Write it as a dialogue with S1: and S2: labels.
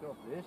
S1: shove this.